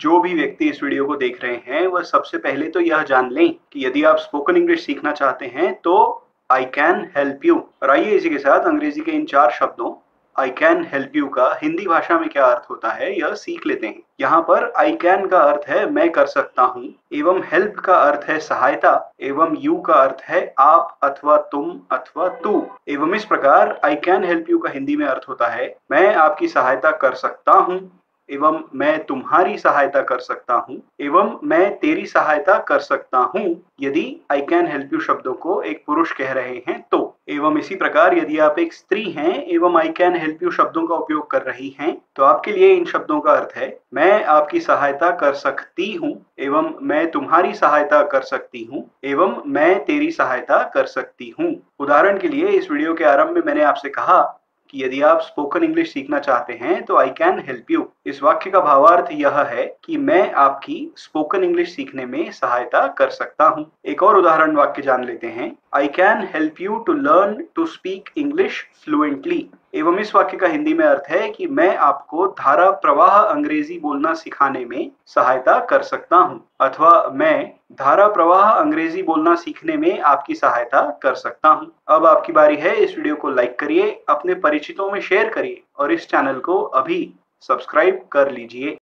जो भी व्यक्ति इस वीडियो को देख रहे हैं, वह सबसे पहले तो यह जान लें कि यदि आप स्पोकन इंग्लिश सीखना चाहते हैं तो आई कैन हेल्प यू और आइए इसी के साथ अंग्रेज़ी के इन चार शब्दों आई कैन हेल्प यू का हिंदी भाषा में क्या अर्थ होता है, यह सीख लेते हैं। यहाँ पर आई कैन का अर्थ है, मैं कर सकता हूँ। एवं हेल्प का अर्थ है, सहायता। एवं यू का अर्थ है, आप अथवा तुम अथवा तू। एवं इस प्रकार आई कैन हेल्प यू का हिंदी में अर्थ होता है, मैं आपकी सहायता कर सकता हूँ। एवं मैं तुम्हारी सहायता कर सकता हूँ, एवं मैं तेरी सहायता कर सकता हूँ, यदि आई कैन हेल्प यू शब्दों को एक पुरुष कह रहे हैं तो। एवं इसी प्रकार यदि आप एक स्त्री हैं, एवं आई कैन हेल्प यू शब्दों का उपयोग कर रही हैं तो आपके लिए इन शब्दों का अर्थ है, मैं आपकी सहायता कर सकती हूँ, एवं मैं तुम्हारी सहायता कर सकती हूँ, एवं मैं तेरी सहायता कर सकती हूँ। उदाहरण के लिए इस वीडियो के आरंभ में मैंने आपसे कहा कि यदि आप स्पोकन इंग्लिश सीखना चाहते हैं तो आई कैन हेल्प यू इस वाक्य का भावार्थ यह है कि मैं आपकी स्पोकन इंग्लिश सीखने में सहायता कर सकता हूँ। एक और उदाहरण वाक्य जान लेते हैं। I can help you to learn to speak English fluently एवं इस वाक्य का हिंदी में अर्थ है कि मैं आपको धारा प्रवाह अंग्रेज़ी बोलना सिखाने में सहायता कर सकता हूँ। अथवा मैं धारा प्रवाह अंग्रेज़ी बोलना सीखने में आपकी सहायता कर सकता हूँ। अब आपकी बारी है, इस वीडियो को लाइक करिए, अपने परिचितों में शेयर करिए और इस चैनल को अभी सब्सक्राइब कर लीजिए